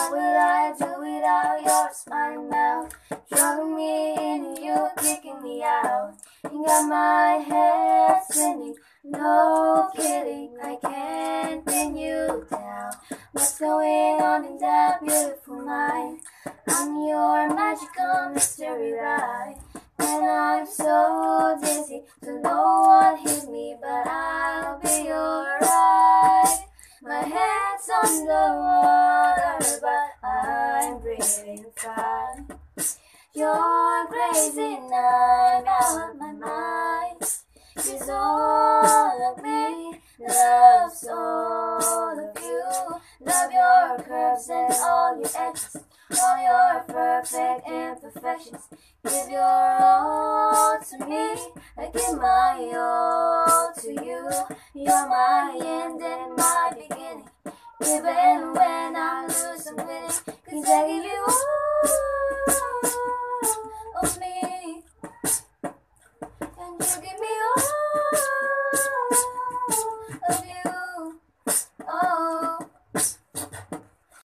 What would I do without your smiling mouth? Drawing me in you kicking me out. You got my head spinning, no kidding, I can't pin you down. What's going on in that beautiful mind? I'm your magical mystery ride. And I'm so dizzy, so no one hits me, but I'll be alright. My head's underwater, but I'm You're crazy, I'm out of my mind. Cause all of me loves all of you. Love your curves and all your edges, all your perfect imperfections. Give your all to me, I give my all to you. You're my end and my beginning. Even when I lose, I'm winning. Cause I give you all.